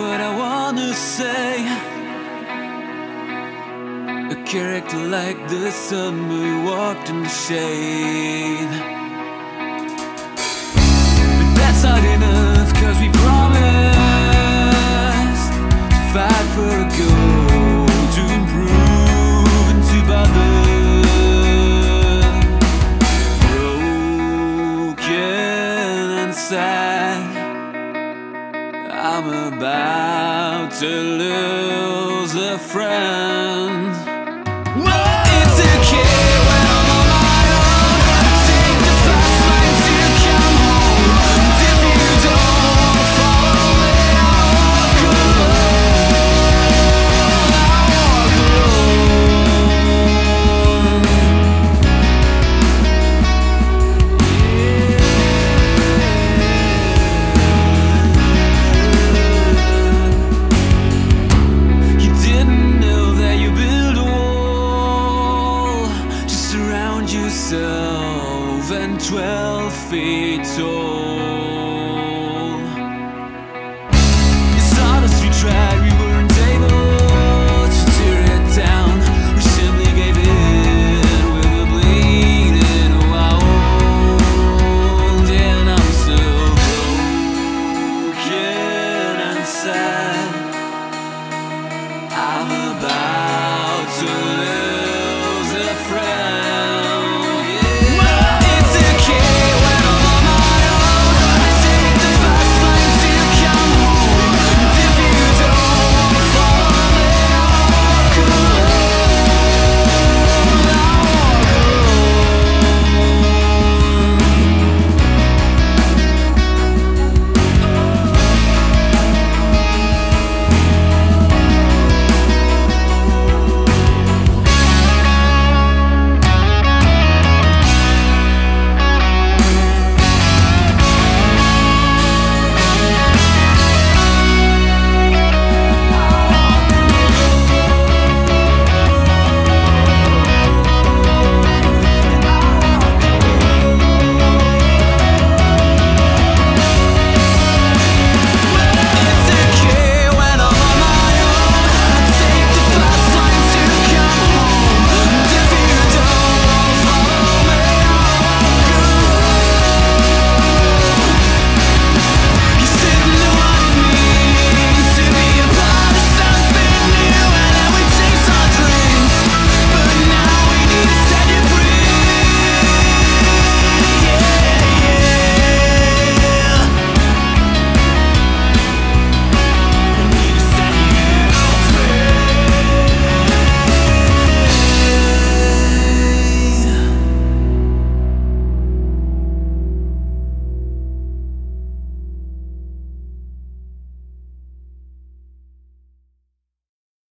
what I wanna say. A character like the summer walked in the shade. But that's not enough, cause we brought. I'm about to lose a friend. twelve feet tall.